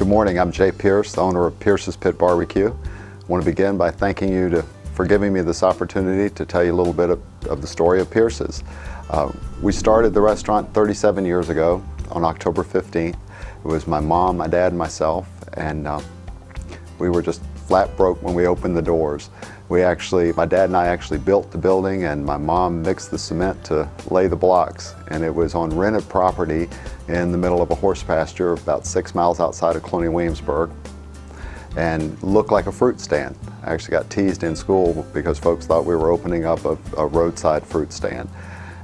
Good morning, I'm Jay Pierce, the owner of Pierce's Pit Barbecue. I want to begin by thanking you to, for giving me this opportunity to tell you a little bit of, of the story of Pierce's. Uh, we started the restaurant 37 years ago on October 15th. It was my mom, my dad, and myself, and uh, we were just flat broke when we opened the doors. We actually, my dad and I actually built the building and my mom mixed the cement to lay the blocks. And it was on rented property in the middle of a horse pasture about six miles outside of Colonial Williamsburg and looked like a fruit stand. I actually got teased in school because folks thought we were opening up a, a roadside fruit stand.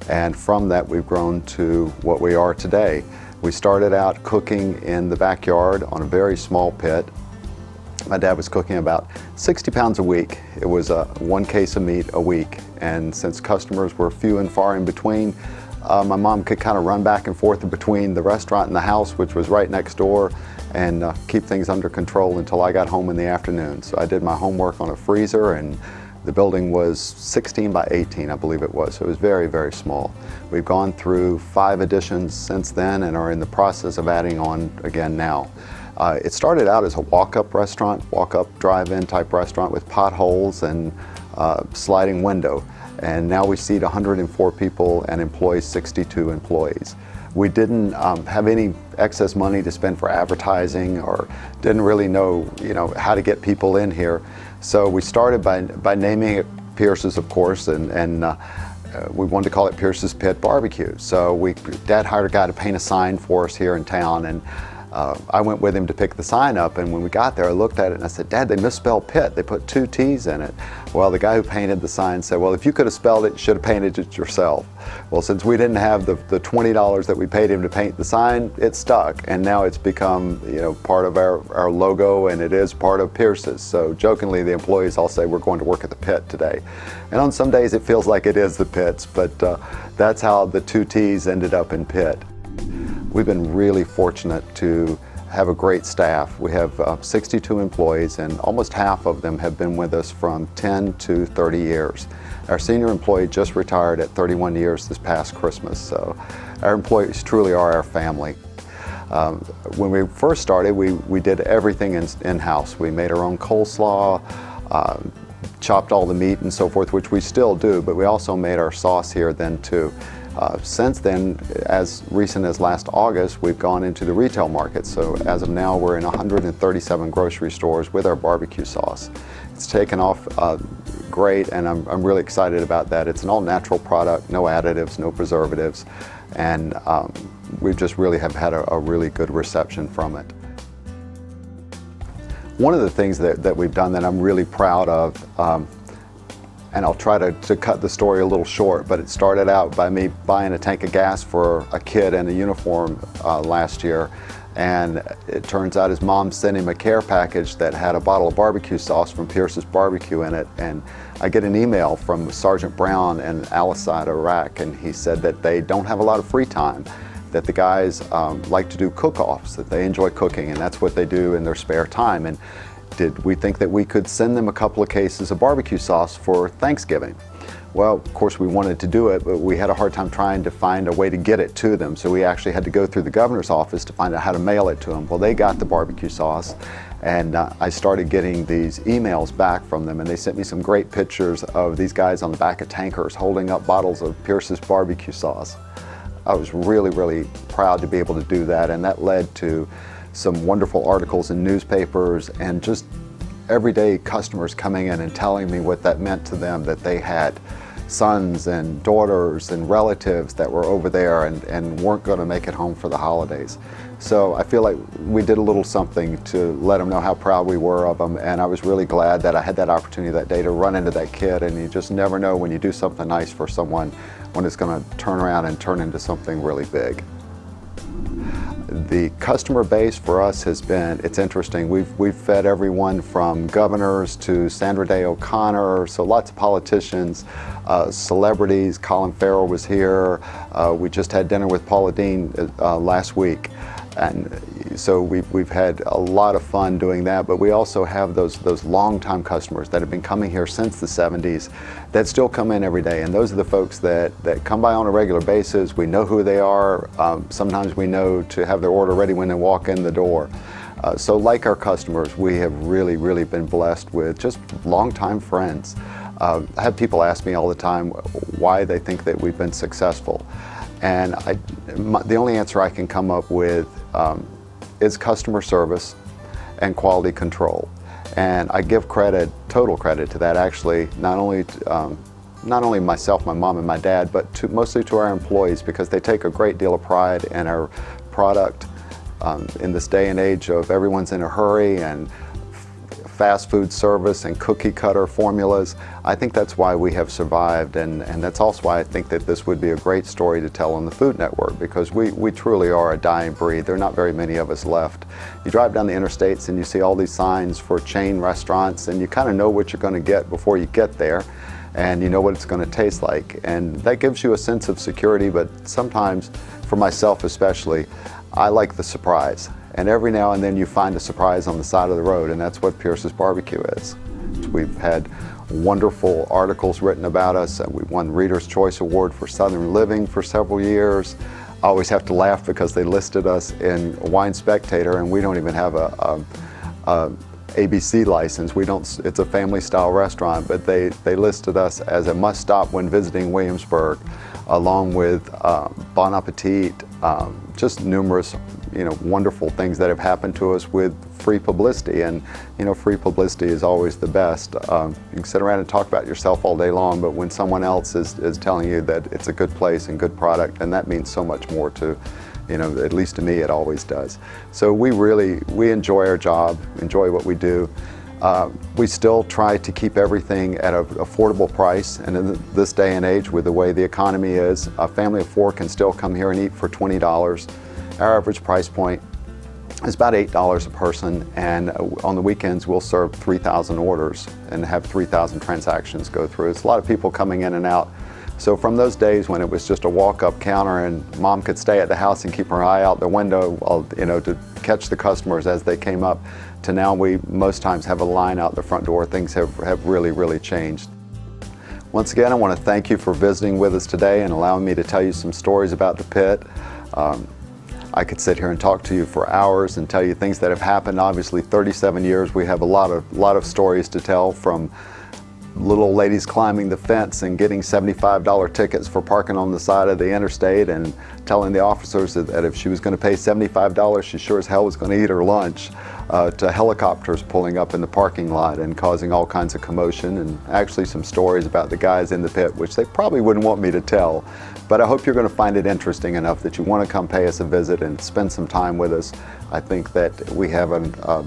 And from that, we've grown to what we are today. We started out cooking in the backyard on a very small pit my dad was cooking about 60 pounds a week. It was uh, one case of meat a week. And since customers were few and far in between, uh, my mom could kind of run back and forth between the restaurant and the house, which was right next door, and uh, keep things under control until I got home in the afternoon. So I did my homework on a freezer, and the building was 16 by 18, I believe it was. So it was very, very small. We've gone through five additions since then and are in the process of adding on again now. Uh, it started out as a walk-up restaurant, walk-up drive-in type restaurant with potholes and uh, sliding window. And now we seat 104 people and employ 62 employees. We didn't um, have any excess money to spend for advertising or didn't really know, you know, how to get people in here. So we started by, by naming it Pierce's, of course, and, and uh, uh, we wanted to call it Pierce's Pit Barbecue. So we, Dad hired a guy to paint a sign for us here in town, and uh, I went with him to pick the sign up, and when we got there, I looked at it and I said, Dad, they misspelled pit. They put two T's in it. Well, the guy who painted the sign said, Well, if you could have spelled it, you should have painted it yourself. Well, since we didn't have the, the $20 that we paid him to paint the sign, it stuck, and now it's become you know part of our, our logo, and it is part of Pierce's. So jokingly, the employees all say we're going to work at the pit today. And on some days, it feels like it is the pits, but uh, that's how the two T's ended up in pit. We've been really fortunate to have a great staff. We have uh, 62 employees and almost half of them have been with us from 10 to 30 years. Our senior employee just retired at 31 years this past Christmas, so our employees truly are our family. Um, when we first started, we, we did everything in-house. In we made our own coleslaw, uh, chopped all the meat and so forth, which we still do, but we also made our sauce here then too. Uh, since then, as recent as last August, we've gone into the retail market. So as of now, we're in 137 grocery stores with our barbecue sauce. It's taken off uh, great, and I'm, I'm, really excited about that. It's an all-natural product, no additives, no preservatives, and um, we just really have had a, a, really good reception from it. One of the things that, that we've done that I'm really proud of um, and I'll try to, to cut the story a little short, but it started out by me buying a tank of gas for a kid in a uniform uh, last year. And it turns out his mom sent him a care package that had a bottle of barbecue sauce from Pierce's Barbecue in it. And I get an email from Sergeant Brown in Al Asad, Iraq, and he said that they don't have a lot of free time that the guys um, like to do cook-offs, that they enjoy cooking, and that's what they do in their spare time. And did we think that we could send them a couple of cases of barbecue sauce for Thanksgiving. Well, of course, we wanted to do it, but we had a hard time trying to find a way to get it to them. So we actually had to go through the governor's office to find out how to mail it to them. Well, they got the barbecue sauce, and uh, I started getting these emails back from them, and they sent me some great pictures of these guys on the back of tankers holding up bottles of Pierce's barbecue sauce. I was really, really proud to be able to do that, and that led to some wonderful articles in newspapers and just everyday customers coming in and telling me what that meant to them, that they had sons and daughters and relatives that were over there and, and weren't going to make it home for the holidays. So I feel like we did a little something to let them know how proud we were of them and I was really glad that I had that opportunity that day to run into that kid and you just never know when you do something nice for someone when it's going to turn around and turn into something really big. The customer base for us has been, it's interesting. We've, we've fed everyone from governors to Sandra Day O'Connor, so lots of politicians, uh, celebrities. Colin Farrell was here. Uh, we just had dinner with Paula Deen uh, last week. And so we've, we've had a lot of fun doing that, but we also have those, those long-time customers that have been coming here since the 70s that still come in every day. And those are the folks that, that come by on a regular basis. We know who they are. Um, sometimes we know to have their order ready when they walk in the door. Uh, so like our customers, we have really, really been blessed with just longtime friends. Uh, I have people ask me all the time why they think that we've been successful. And I, my, the only answer I can come up with um, is customer service and quality control. And I give credit, total credit to that actually, not only um, not only myself, my mom and my dad, but to, mostly to our employees because they take a great deal of pride in our product. Um, in this day and age of everyone's in a hurry and fast food service and cookie cutter formulas. I think that's why we have survived and, and that's also why I think that this would be a great story to tell on the Food Network because we, we truly are a dying breed. There are not very many of us left. You drive down the interstates and you see all these signs for chain restaurants and you kind of know what you're going to get before you get there and you know what it's going to taste like and that gives you a sense of security but sometimes for myself especially I like the surprise and every now and then you find a surprise on the side of the road, and that's what Pierce's Barbecue is. We've had wonderful articles written about us. And we won Reader's Choice Award for Southern Living for several years. I always have to laugh because they listed us in Wine Spectator, and we don't even have a, a, a ABC license. We don't. It's a family-style restaurant, but they they listed us as a must-stop when visiting Williamsburg, along with um, Bon Appetit, um, just numerous you know, wonderful things that have happened to us with free publicity. And, you know, free publicity is always the best. Um, you can sit around and talk about yourself all day long, but when someone else is, is telling you that it's a good place and good product, and that means so much more to, you know, at least to me, it always does. So we really, we enjoy our job, enjoy what we do. Uh, we still try to keep everything at an affordable price, and in this day and age, with the way the economy is, a family of four can still come here and eat for $20. Our average price point is about $8 a person and on the weekends we'll serve 3,000 orders and have 3,000 transactions go through. It's a lot of people coming in and out. So from those days when it was just a walk-up counter and mom could stay at the house and keep her eye out the window, you know, to catch the customers as they came up, to now we most times have a line out the front door. Things have, have really, really changed. Once again, I want to thank you for visiting with us today and allowing me to tell you some stories about the pit. Um, I could sit here and talk to you for hours and tell you things that have happened. Obviously, 37 years, we have a lot of, lot of stories to tell from little ladies climbing the fence and getting $75 tickets for parking on the side of the interstate and telling the officers that, that if she was going to pay $75, she sure as hell was going to eat her lunch, uh, to helicopters pulling up in the parking lot and causing all kinds of commotion, and actually some stories about the guys in the pit, which they probably wouldn't want me to tell. But I hope you're going to find it interesting enough that you want to come pay us a visit and spend some time with us. I think that we have a, a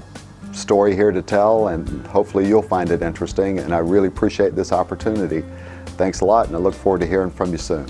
story here to tell and hopefully you'll find it interesting and I really appreciate this opportunity. Thanks a lot and I look forward to hearing from you soon.